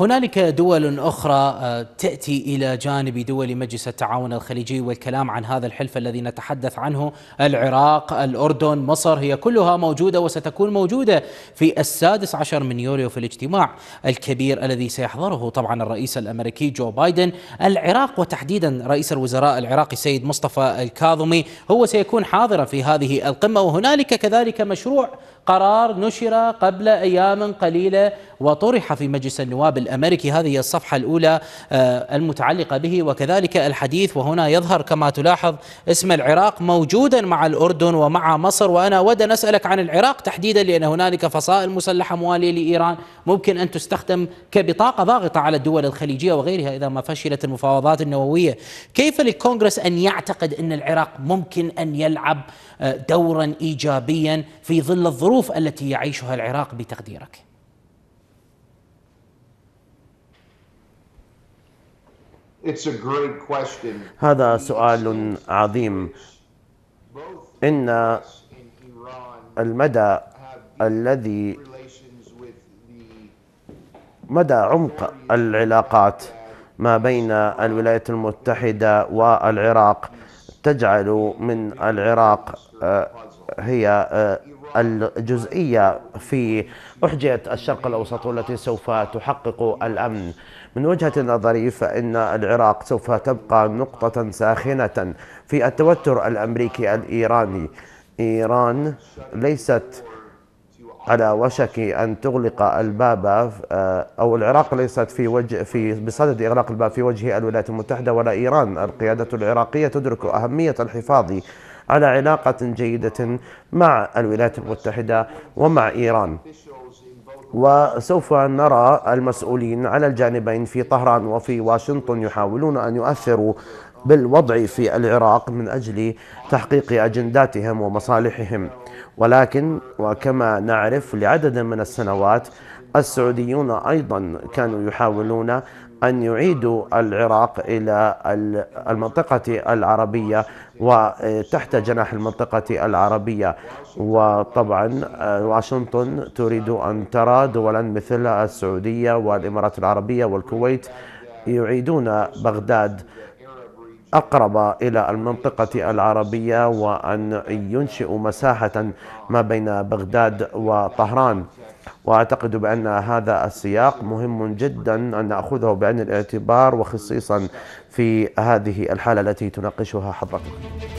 هنالك دول أخرى تأتي إلى جانب دول مجلس التعاون الخليجي والكلام عن هذا الحلف الذي نتحدث عنه. العراق الأردن مصر هي كلها موجودة وستكون موجودة في السادس عشر من يوليو في الاجتماع الكبير الذي سيحضره طبعا الرئيس الأمريكي جو بايدن. العراق وتحديدا رئيس الوزراء العراقي سيد مصطفى الكاظمي هو سيكون حاضرا في هذه القمة وهنالك كذلك مشروع قرار نشر قبل أيام قليلة وطرح في مجلس النواب الأمريكي. هذه الصفحة الأولى آه، المتعلقة به. وكذلك الحديث وهنا يظهر كما تلاحظ اسم العراق موجودا مع الأردن ومع مصر. وأنا أود أن أسألك عن العراق تحديدا لأن هنالك فصائل مسلحة موالية لإيران. ممكن أن تستخدم كبطاقة ضاغطة على الدول الخليجية وغيرها إذا ما فشلت المفاوضات النووية. كيف للكونغرس أن يعتقد أن العراق ممكن أن يلعب آه، دورا إيجابيا في ظل الظروف التي يعيشها العراق بتقديرك؟ هذا سؤال عظيم. إن المدى الذي مدى عمق العلاقات ما بين الولايات المتحدة والعراق تجعل من العراق آه، هي آه، الجزئية في أحجية الشرق الأوسط والتي سوف تحقق الأمن. من وجهة نظري فإن العراق سوف تبقى نقطة ساخنة في التوتر الأمريكي الإيراني. إيران ليست على وشك أن تغلق الباب آه، أو العراق ليست في وجه في بصدد إغلاق الباب في وجه الولايات المتحدة ولا إيران. القيادة العراقية تدرك أهمية الحفاظ على علاقة جيدة مع الولايات المتحدة ومع إيران. وسوف نرى المسؤولين على الجانبين في طهران وفي واشنطن يحاولون أن يؤثروا بالوضع في العراق من أجل تحقيق أجنداتهم ومصالحهم. ولكن وكما نعرف لعدد من السنوات السعوديون أيضا كانوا يحاولون أن يعيدوا العراق إلى المنطقة العربية وتحت جناح المنطقة العربية. وطبعا آه، واشنطن تريد أن ترى دولا مثل السعودية والإمارات العربية والكويت يعيدون بغداد أقرب إلى المنطقة العربية وأن ينشئ مساحة ما بين بغداد وطهران. وأعتقد بأن هذا السياق مهم جدا أن نأخذه بعين الاعتبار وخصيصا في هذه الحالة التي تناقشها حضرتك.